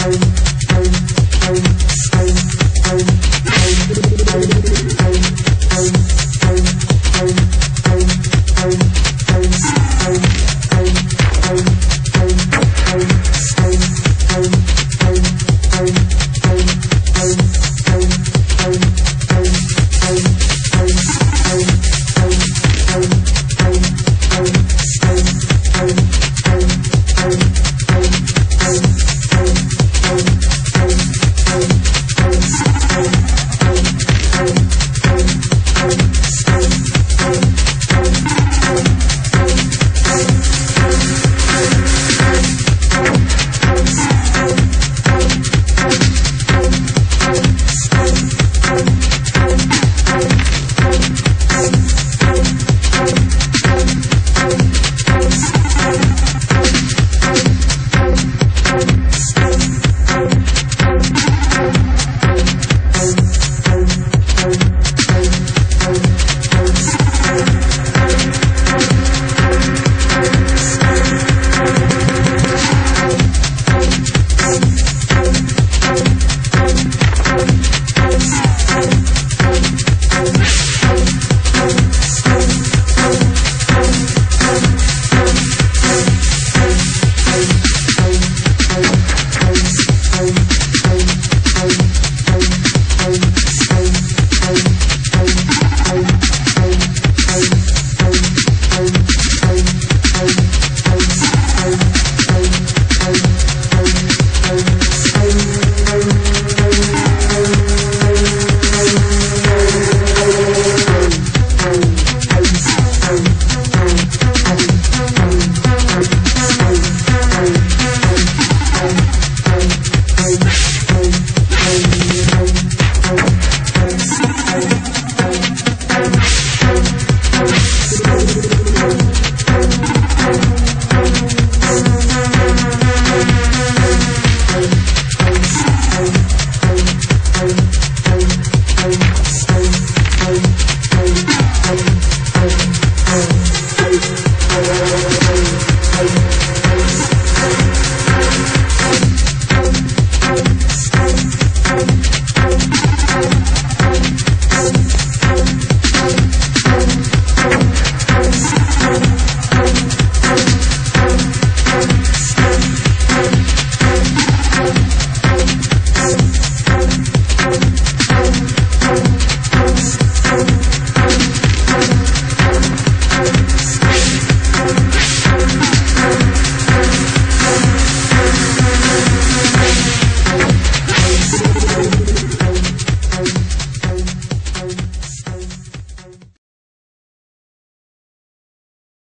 Thank